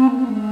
Mm-hmm.